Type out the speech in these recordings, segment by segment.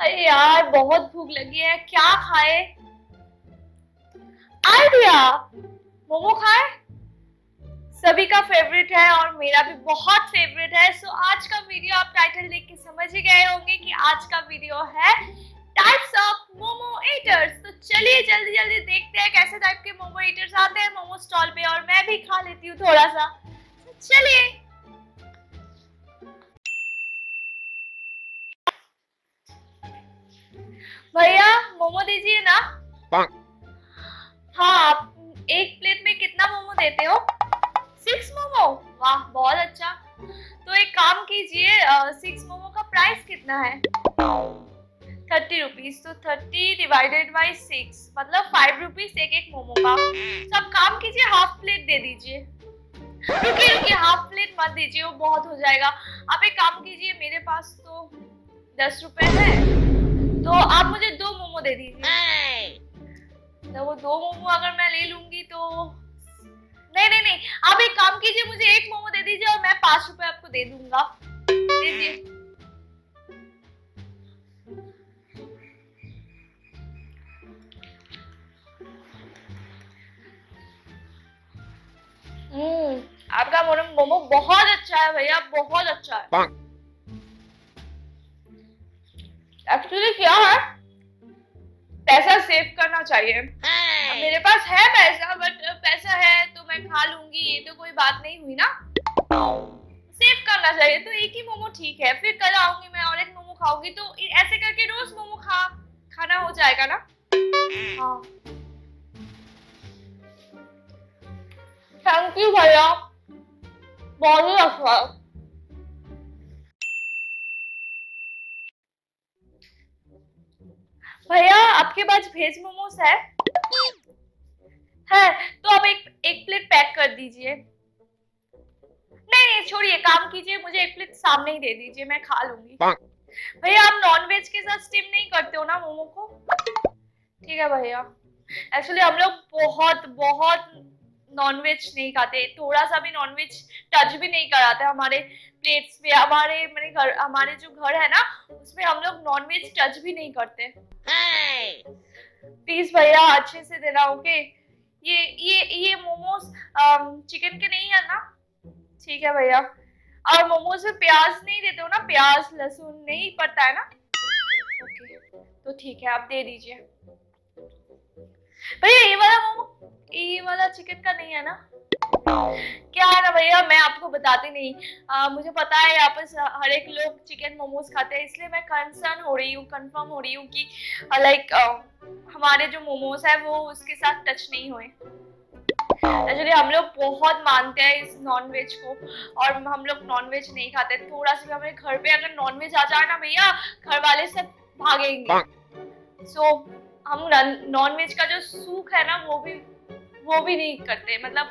अरे यार, बहुत भूख लगी है। क्या खाए? आइडिया! मोमो खाए? सभी का फेवरेट है और मेरा भी बहुत फेवरेट है। सो आज का वीडियो आप टाइटल देख के समझ ही गए होंगे कि आज का वीडियो है टाइप्स ऑफ़ मोमो ईटर्स तो चलिए जल्दी जल्दी देखते हैं कैसे टाइप के मोमो ईटर्स आते हैं। मोमो स्टॉल पे और मैं भी खा लेती हूँ थोड़ा सा। तो चलिए। मोमो दीजिए ना। हाँ आप एक प्लेट में कितना मोमो देते हो? सिक्स मोमो? वाह बहुत अच्छा। तो एक काम कीजिए सिक्स मोमो का प्राइस कितना है? थर्टी रुपीज़ तो थर्टी डिवाइडेड बाई सिक्स मतलब फाइव रुपीज़ एक एक मोमो का। तो आप काम कीजिए हाफ़ प्लेट दे दीजिए। रुकिए रुकिए हाफ़ प्लेट मत दीजिए वो बहुत हो जाएगा। आप एक काम कीजिए मेरे पास तो दस रुपए है। तो आप मुझे दो मोमो दे दीजिए। तो वो दो मोमो अगर मैं ले लूँगी तो नहीं नहीं नहीं। आप एक काम कीजिए मुझे एक मोमो दे दीजिए और मैं पाँच रुपए आपको दे दूँगा। दीजिए। हम्म, आपका मोमो बहुत अच्छा है भैया बहुत अच्छा है। एक्चुअली क्या है? पैसा सेव करना चाहिए। मेरे पास है पैसा बट पैसा है तो मैं खा लूँगी ये तो कोई बात नहीं हुई ना। सेव करना चाहिए तो एक ही मोमो ठीक है। फिर कल आऊँगी मैं और एक मोमो खाऊँगी तो ऐसे करके रोज मोमो खा खाना हो जाएगा ना? हाँ। थैंक यू भैया। बहुत ही अच्छा। आपके पास भेज मोमोज है? है तो आप एक एक प्लेट पैक कर दीजिए। नहीं नहीं छोड़िए काम कीजिए मुझे एक प्लेट सामने ही दे दीजिए मैं खा लूँगी। भैया आप नॉन वेज के साथ स्टीम नहीं करते हो ना मोमो को? ठीक है भैया। एक्चुअली हम लोग बहुत बहुत नॉन वेज नहीं खाते थोड़ा सा भी नॉन वेज टच भी नहीं कराते हमारे प्लेट्स पे। हमारे मेरे घर हमारे जो घर है ना उसमें हम लोग नॉन वेज टच भी नहीं करते। प्लीज़ भैया, अच्छे से देना ओके ये ये ये मोमोज चिकन के नहीं है ना? ठीक है भैया। और मोमोज में प्याज नहीं देते हो ना? प्याज, लहसुन नहीं पड़ता है ना? ओके तो ठीक है, आप दे दीजिए। भैया, ये वाला मोमो, ये वाला चिकन का नहीं है ना? क्या है ना भैया? मैं आपको बताती नहीं। आ, मुझे पता है यहाँ पर हर एक लोग चिकन मोमोज खाते हैं इसलिए मैं कंसर्न हो रही हूँ कंफर्म हो रही हूँ कि लाइक हमारे जो मोमोज है वो उसके साथ टच नहीं हुए। एक्चुअली हम लोग बहुत मानते हैं इस नॉन वेज को और हम लोग नॉन वेज नहीं खाते। थोड़ा सा हमारे घर पे अगर नॉन वेज आ जाए ना भैया घर वाले सब भागेंगे। सो so, हम नॉन वेज का जो सूख है ना वो भी वो भी नहीं करते। मतलब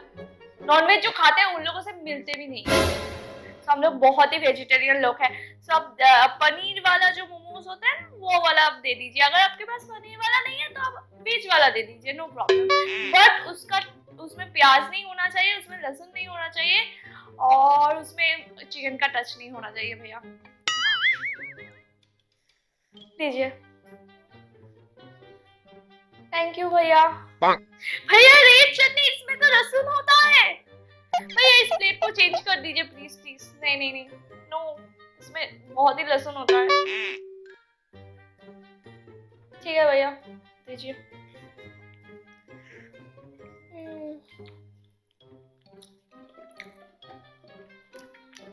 नॉनवेज जो खाते हैं, उन लोगों से मिलते भी नहीं। तो हम लोग बहुत ही वेजिटेरियन लोग हैं। तो आप पनीर वाला जो मोमोज होता है ना, वो वाला आप दे दीजिए। अगर आपके पास पनीर वाला नहीं है तो आप वेज वाला दे दीजिए नो प्रॉब्लम बट उसका, उसमें प्याज नहीं होना चाहिए, उसमें लहसुन नहीं होना चाहिए, और उसमें चिकन का टच नहीं होना चाहिए भैया। दीजिए। थैंक यू भैया। भैया रेड चटनी इसमें तो लहसुन होता है। भैया इस प्लेट को चेंज कर दीजिए प्लीज़ प्लीज़ नहीं नहीं नहीं. नो इसमें बहुत ही लहसुन होता है। ठीक है भैया दीजिए। हम्म।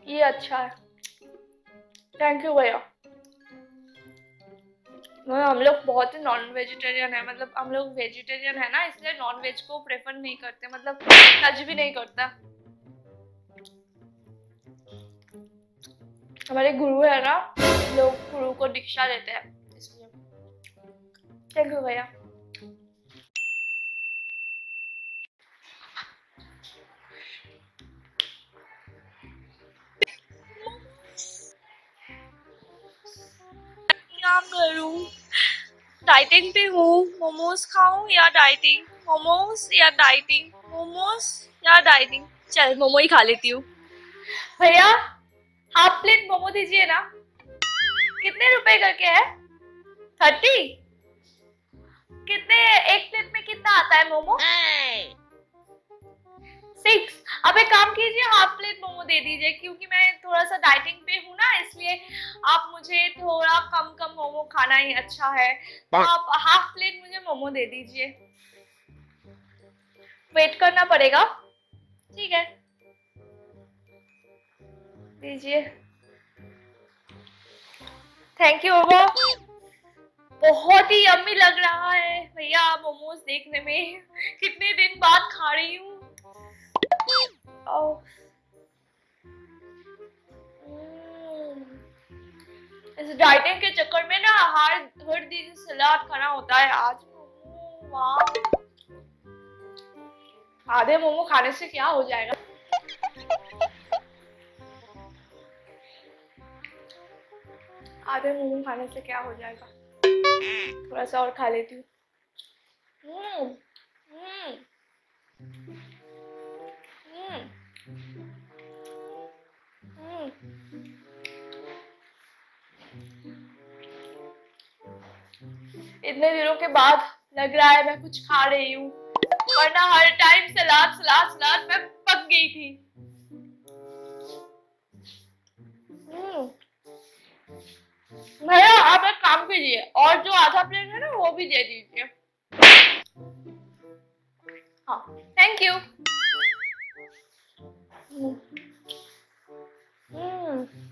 ये अच्छा है। थैंक यू भैया। हम लोग बहुत ही नॉन वेजिटेरियन है मतलब हम लोग वेजिटेरियन है ना, इसलिए नॉन वेज को प्रेफर नहीं करते मतलब टच भी नहीं करता। हमारे गुरु है ना, लोग गुरु को दीक्षा देते हैं, इसलिए। थैंक यू भैया। डाइटिंग पे हूँ मोमोज खाऊं या डाइटिंग? मोमोज या डाइटिंग? मोमोज या डाइटिंग? चल मोमो ही खा लेती हूँ। भैया हाफ़ प्लेट मोमो दीजिए ना। कितने रुपए करके है? थर्टी? कितने एक प्लेट में कितना आता है मोमो? सिक्स। अब एक काम कीजिए हाफ़ प्लेट मोमो दे दीजिए क्योंकि मैं थोड़ा सा डाइटिंग पे हूँ ना इसलिए आप मुझे थोड़ा कम कम मोमो खाना ही अच्छा है। तो आप हाफ़ प्लेट मुझे मोमो दे दीजिए। वेट करना पड़ेगा। ठीक है। दीजिए। थैंक यू बाबा बहुत ही अम्मी लग रहा है भैया मोमोज देखने में। कितने दिन बाद खा रही हूँ। डाइटिंग के चक्कर में ना हर हर दिन सलाद खाना होता है। आज आधे मोमो खाने से क्या हो जाएगा? आधे मोमो खाने से क्या हो जाएगा? थोड़ा सा और खा लेती हूँ। हम्म, इतने दिनों के बाद लग रहा है मैं कुछ खा रही हूँ। वरना हर टाइम सलाद सलाद सलाद में पक गई थी। हम्म। भैया, आप एक काम कीजिए, और जो आधा प्लेट है ना, वो भी दे दीजिए। हाँ थैंक यू कैलोरीज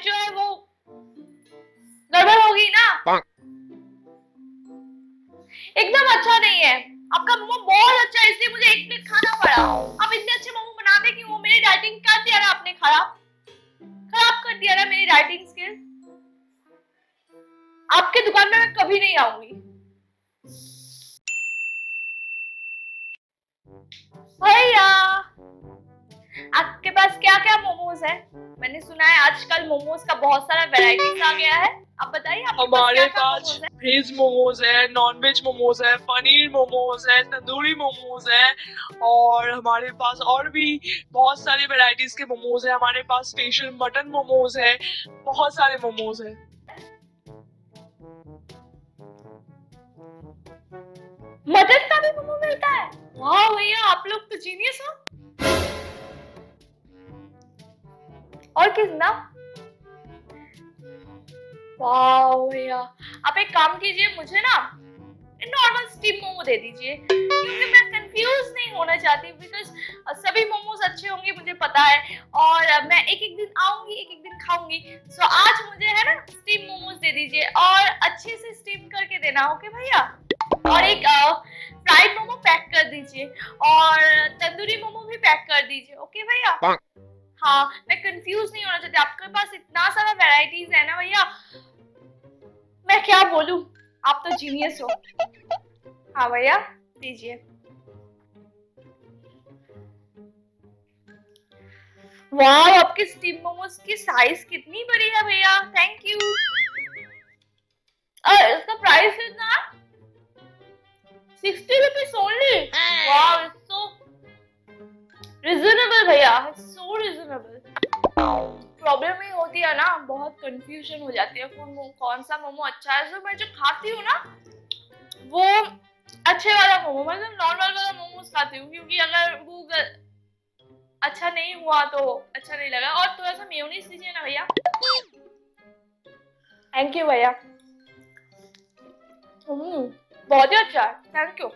मेरा जो है वो गड़बड़ होगी ना? एकदम अच्छा नहीं है। आपका मोमो बहुत अच्छा है इसलिए मुझे एक प्लेट खाना पड़ा। आप इतने अच्छे मोमो बनाते कि वो मेरी डाइटिंग कर दिया ना आपने खराब। खराब कर दिया ना मेरी डाइटिंग स्किल आपके दुकान में मैं कभी नहीं आऊँगी। भैया आपके पास क्या क्या मोमोज है? मैंने सुना है आजकल मोमोज का बहुत सारा वेराइटीज आ गया है। आप बताइए हमारे पास वेज मोमोज है? नॉन वेज मोमोज है पनीर मोमोज है तंदूरी मोमोज है और हमारे पास और भी बहुत सारे वेराइटीज के मोमोज है। हमारे पास स्पेशल मटन मोमोज है बहुत सारे मोमोज है। मटन का भी मोमो मिलता है? वाह भैया आप लोग तो जीनियस हो। और किस ना वाह भैया। आप एक काम कीजिए मुझे ना नॉर्मल स्टीम मोमो दे दीजिए। क्योंकि मैं कंफ्यूज नहीं होना चाहती बिकॉज़ सभी मोमोज अच्छे होंगे मुझे पता है। और मैं एक एक दिन आऊँगी एक एक दिन खाऊँगी। सो so, आज मुझे है ना स्टीम मोमोज दे दीजिए। और अच्छे से स्टीम करके देना ओके भैया? और एक फ्राइड मोमो पैक कर दीजिए। और तंदूरी मोमो भी पैक कर दीजिए ओके भैया? हाँ मैं कंफ्यूज नहीं होना चाहती। आपके पास इतना सारा वेराइटीज है ना भैया। मैं क्या बोलूँ? आप तो जीनियस हो। हाँ भैया दीजिए वाह आपके स्टीम मोमोज की साइज़ कितनी बड़ी है भैया? थैंक यू इसका प्राइस कितना सिक्सटी रुपीज़ ओनली वाह सो रिजनेबल भैया सो रिजनेबल प्रॉब्लम ही होती है ना, बहुत कंफ्यूजन हो जाती है कौन कौन सा मोमो अच्छा है? तो मैं जो खाती हूँ ना, वो अच्छे वाला मोमो मतलब नॉर्मल वाला मोमोज खाती हूँ, क्योंकि अगर वो अच्छा नहीं हुआ तो अच्छा नहीं लगा। और थोड़ा सा मेयोनीज दीजिए ना भैया। थैंक यू भैया। हम्म बहुत ही अच्छा है। थैंक यू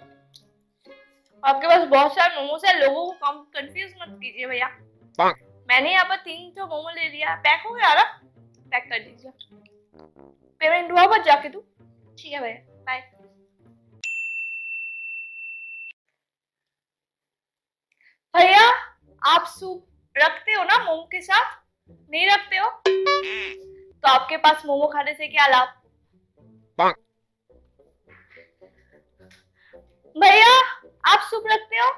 आपके पास बहुत सारे मोमोज है लोगों को कम कंफ्यूज मत कीजिए भैया। मैंने यहाँ पर तीन तो मोमो ले लिया। पैक हो गया ना? पैक कर दीजिए। पेमेंट हुआ बस जाके तू। ठीक है भैया। बाय भैया आप सूप रखते हो ना मोमो के साथ? नहीं रखते हो? तो आपके पास मोमो खाने से क्या लाभ? भैया आप सूप रखते हो?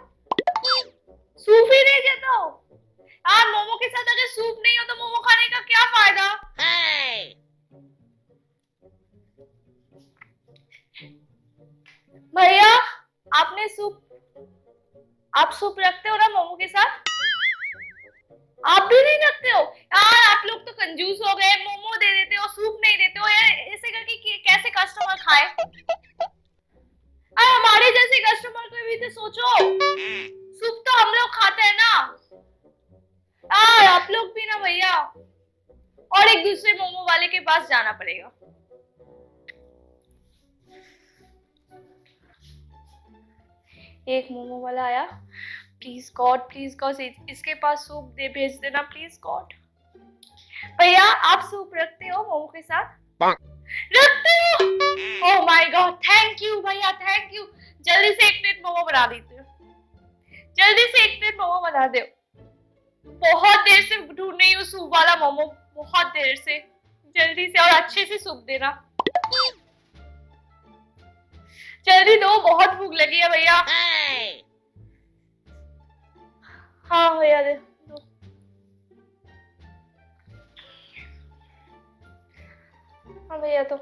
सूप ही नहीं देते हो। हाँ मोमो के साथ अगर सूप नहीं हो तो मोमो खाने का क्या फ़ायदा? भैया आपने सूप आप सूप रखते हो ना मोमो के साथ? आप भी नहीं रखते हो? यार आप लोग तो कंजूस हो गए मोमो दे देते हो सूप नहीं देते हो यार ऐसे करके कैसे कस्टमर खाए? अरे हमारे जैसे कस्टमर को भी तो सोचो। सूप तो हम लोग खाते हैं ना। यार, आप लोग भी ना भैया। और एक दूसरे मोमो वाले के पास जाना पड़ेगा। एक मोमो वाला आया। प्लीज़ गॉड प्लीज़ गॉड इसके पास सूप दे, भेज देना प्लीज़ गॉड भैया, आप सूप रखते हो मोमो के साथ? Oh my god thank you भैया थैंक यू जल्दी से एक प्लेट मोमो बना दीजिए जल्दी से एक प्लेट मोमो बना दो। बहुत देर से ढूंढ रही हूँ सूप वाला मोमो बहुत देर से। जल्दी से और अच्छे से सूप देना। जल्दी दो बहुत भूख लगी है भैया। हाँ भैया दे। हाँ भैया तो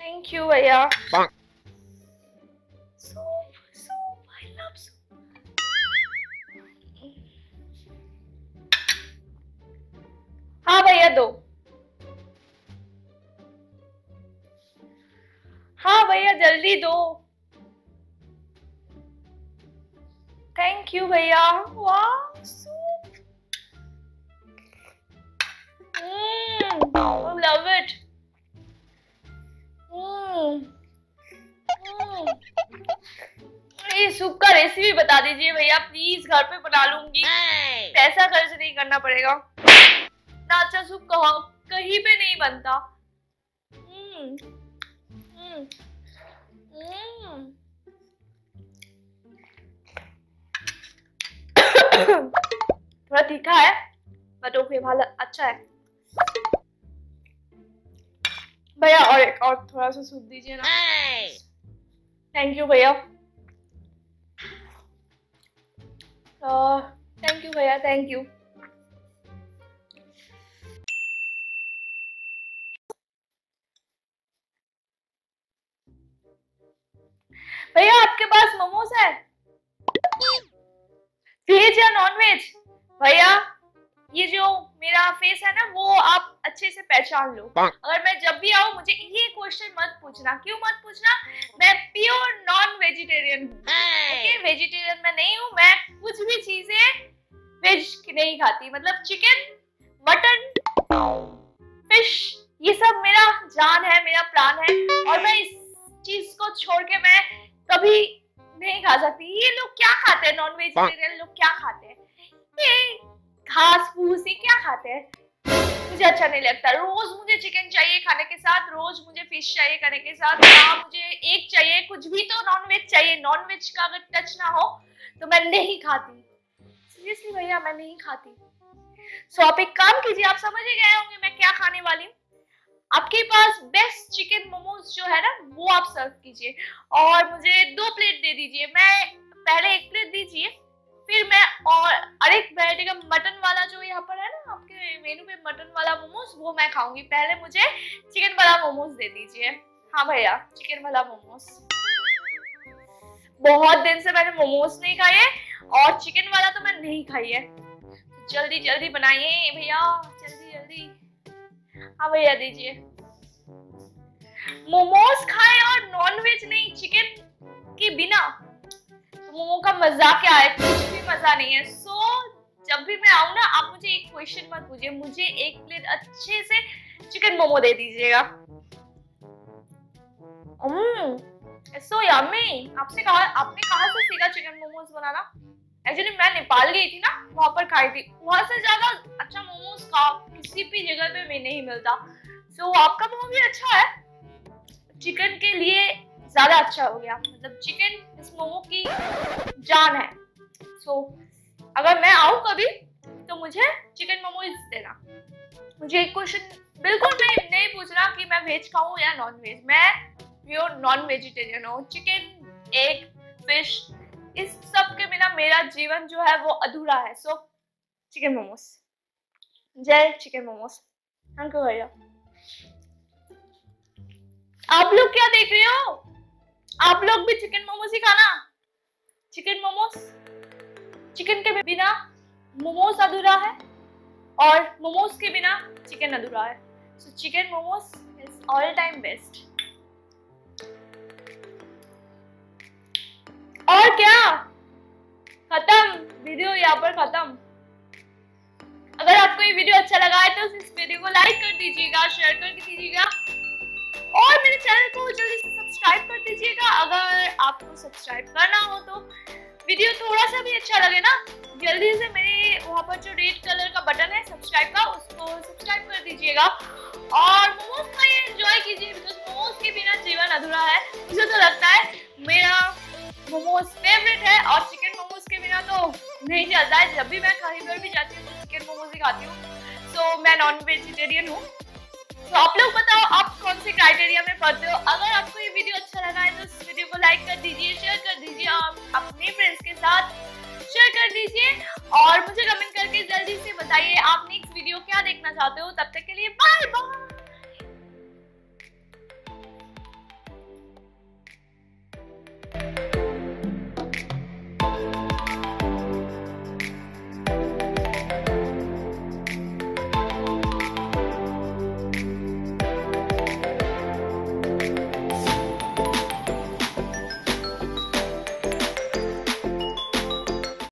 थैंक यू भैया हाँ दो हाँ भैया जल्दी दो थैंक यू भैया वाह लव इट ये सूप का रेसिपी बता दीजिए भैया प्लीज़ घर पे बना लूँगी। पैसा खर्च नहीं करना पड़ेगा। ना अच्छा सूप कहा कहीं पे नहीं बनता। हम्म हम्म हम्म। थोड़ा तीखा है बट ओके भाला अच्छा है। भैया और एक और थोड़ा सा सूप दीजिए ना थैंक यू भैया। थैंक यू भैया थैंक यू भैया आपके पास मोमोज है? वेज या नॉन वेज भैया ये जो मेरा फेस है ना वो आप अच्छे से पहचान लो। अगर मैं जब भी आऊँ मुझे ये क्वेश्चन मत पूछना। क्यों मत पूछना? मैं प्योर नॉन वेजिटेरियन हूँ वेजिटेरियन मैं नहीं हूँ मैं कुछ भी चीज़ें वेज नहीं खाती। मतलब चिकन मटन फ़िश ये सब मेरा जान है मेरा प्राण है। और मैं इस चीज़ को छोड़ के मैं कभी नहीं खा सकती। ये लोग क्या खाते हैं? नॉन वेजिटेरियन लोग क्या खाते हैं? ये घास फूस ये क्या खाते हैं? मुझे अच्छा नहीं लगता। रोज मुझे चिकन चाहिए खाने के साथ रोज मुझे फ़िश चाहिए खाने के साथ या मुझे एक चाहिए कुछ भी तो नॉन वेज चाहिए। नॉन वेज का अगर टच ना हो तो मैं नहीं खाती। सीरियसली भैया मैं नहीं खाती। सो so, आप एक काम कीजिए आप समझ ही गए होंगे मैं क्या खाने वाली हूँ। आपके पास बेस्ट चिकन मोमोज जो है ना वो आप सर्व कीजिए। और मुझे दो प्लेट दे दीजिए। मैं पहले एक प्लेट दीजिए फिर मैं और, अरे वैरायटी का मटन वाला जो यहाँ पर है ना, आपके मेनू पे मटन वाला मोमोज, वो मैं खाऊँगी। पहले मुझे चिकन वाला मोमोज दे दीजिए। हाँ भैया चिकन वाला मोमोज। बहुत दिन से मैंने मोमोज नहीं खाए और चिकन वाला तो मैं नहीं खाई है। जल्दी जल्दी बनाइए भैया, जल्दी जल्दी। हाँ भैया, दीजिए। मोमोज खाए और नॉन वेज नहीं चिकन के बिना। मोमो का मज़ा क्या है? कुछ भी मज़ा नहीं है। सो so, जब भी मैं आऊँ ना आप मुझे एक क्वेश्चन मत पूछिए। मुझे एक प्लेट अच्छे से चिकन मोमो दे दीजिएगा। सो यम्मी आपसे कहा आपने कहा से सीखा चिकन मोमोज बनाना? एक्चुअली मैं नेपाल गई थी ना वहाँ पर खाई थी। वहाँ से ज़्यादा अच्छा मोमोज का किसी भी जगह पे में नहीं मिलता। सो so, आपका मोमो भी अच्छा है। चिकन के लिए ज़्यादा अच्छा हो गया। मतलब चिकन इस मोमो की जान है। सो so, अगर मैं आऊँ कभी तो मुझे चिकन मोमोज देना। मुझे एक क्वेश्चन बिल्कुल नहीं नहीं पूछना कि मैं वेज खाऊं या नॉन वेज मैं प्योर नॉन वेजिटेरियन हूँ। चिकन एग फ़िश इस सब के बिना मेरा जीवन जो है वो अधूरा है। सो चिकन मोमोज जय चिकन मोमोज हमको भैया। आप लोग क्या देख रहे हो? आप लोग भी चिकन मोमोज ही खाना। चिकन मोमोज? चिकन के बिना मोमोज अधूरा है और मोमोज के बिना चिकन अधूरा है। So chicken momos is all time best और क्या? खत्म। वीडियो यहाँ पर खत्म। अगर आपको ये वीडियो अच्छा लगा है तो इस वीडियो को लाइक कर दीजिएगा शेयर कर दीजिएगा। और मेरे चैनल को जल्दी से सब्सक्राइब कर दीजिएगा। अगर आपको सब्सक्राइब करना हो तो वीडियो थोड़ा सा भी अच्छा लगे ना, जल्दी से मेरे वहाँ पर जो रेड कलर का बटन है सब्सक्राइब का, उसको सब्सक्राइब कर दीजिएगा। और मोमोज का ये एंजॉय कीजिए बिकॉज़ मोमोज के बिना जीवन अधूरा है। मुझे तो लगता है मेरा मोमोज फेवरेट है और चिकन मोमोज के बिना तो नहीं चलता है। जब भी मैं कहीं पर भी जाती हूँ तो चिकन मोमोज ही खाती हूँ। सो मैं नॉन वेजिटेरियन हूँ। तो आप लोग बताओ, आप कौन से क्राइटेरिया में पढ़ते हो? अगर आपको ये वीडियो अच्छा लगा है तो इस वीडियो को लाइक कर दीजिए शेयर कर दीजिए, आप अपने फ्रेंड्स के साथ शेयर कर दीजिए। और मुझे कमेंट करके जल्दी से बताइए, आप नेक्स्ट वीडियो क्या देखना चाहते हो। तब तक के लिए बाय बाय